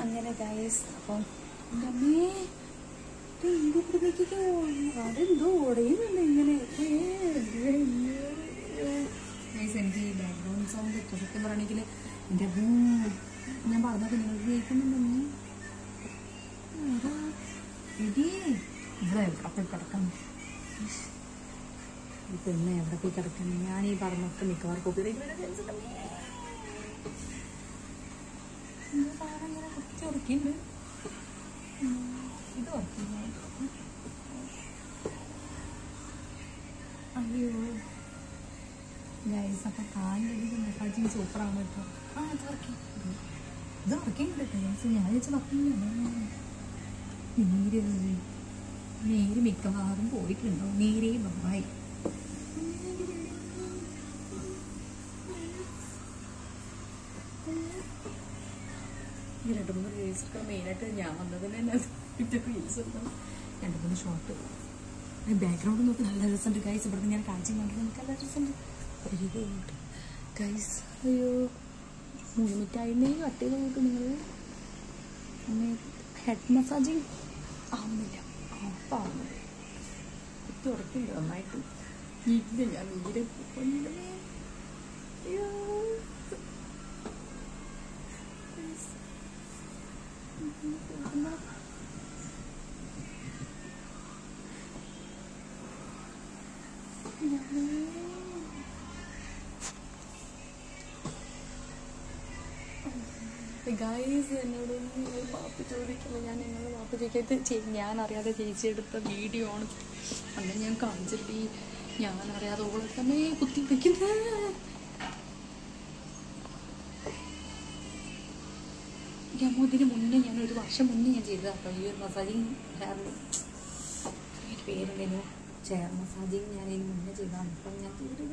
അങ്ങനെ ഗൈസ് അപ്പം എന്റെ അമ്മേ ഇത് ഇവിടെ അതെന്തോ ഉടയുന്നുണ്ട് ഇങ്ങനെ. ഗൈസ് എനിക്ക് ഈ ബാക്ക്ഗ്രൗണ്ട് സൗണ്ട് പറയണമെങ്കിൽ എന്റെ ഞാൻ പറഞ്ഞത് നിങ്ങൾക്ക് കേൾക്കുന്നുണ്ടെന്ന്. ഇടി ഇവിടെ അപ്പോൾ കിടക്കാം. ഈ എവിടെ പോയി കിടക്കണം ഞാൻ ഈ പറഞ്ഞൊക്കെ മിക്കവാറും കോപ്പി സാധനം ഇങ്ങനെ കുത്തി ഉറക്കിണ്ട് ഇത് ഉറക്കില്ല അയ്യോ. ഗൈസ് അപ്പം കാലിന്റെ മസാജിങ് സൂപ്പറാണ് കേട്ടോ ആ ഇത് ഉറക്കി ഇത് കേട്ടോ ഗൈസ് ഞാൻ വെച്ച് ഉറക്കില്ല നീര് നീര് മിക്കവാറും പോയിട്ടുണ്ടോ? നീരേ ഈ രണ്ട് മൂന്ന് റീൽസ് ഒക്കെ മെയിനായിട്ട് ഞാൻ വന്നതിന് തന്നെ റീൽസ് ഉണ്ടാവും രണ്ട് മൂന്ന് ഷോർട്ട് ബാക്ക്ഗ്രൗണ്ട് നോക്കി നല്ല രസമുണ്ട് കാഴ്ച ഇവിടുന്ന് ഞാൻ കാഴ്ച കണ്ടത് നമുക്ക് നല്ല രസമുണ്ട്. ഗുഡ് ഗൈസ് അയ്യോ. മൂന്ന് മിനിറ്റായിരുന്നേ കട്ട് ചെയ്ത് നിങ്ങൾ ഹെഡ് മസാജിങ് ആവുന്നില്ല. ആവുന്നില്ല കുത്തി ഉറക്കില്ല നന്നായിട്ട്. ഇല്ല ഞാൻ നീരെ കൊണ്ടുവന്നേ. ഗൈസ് എന്നോട് നിങ്ങൾ മാപ്പ് ചോദിക്കുമ്പോൾ ഞാൻ എന്നോട് മാപ്പ് ചോദിക്കാത്ത ഞാൻ അറിയാതെ ചേച്ചി എടുത്ത വീഡിയോ ആണ്. അങ്ങനെ ഞാൻ കാണിച്ചിട്ട് ഞാൻ അറിയാതെ ഓളെ തന്നെ കുത്തി വയ്ക്കുന്ന ഞാൻ മുന്നേ ഞാൻ ഒരു വർഷം മുന്നേ ഞാൻ ചെയ്തതാണ് ഈ ഒരു മസാജിങ് ഹെയർ പേരുണ്ടെങ്കിലും ചെയർ മസാജിങ് ഞാൻ ഇതിന് മുന്നേ ചെയ്തതാണ്. അപ്പം ഞാൻ തീരെ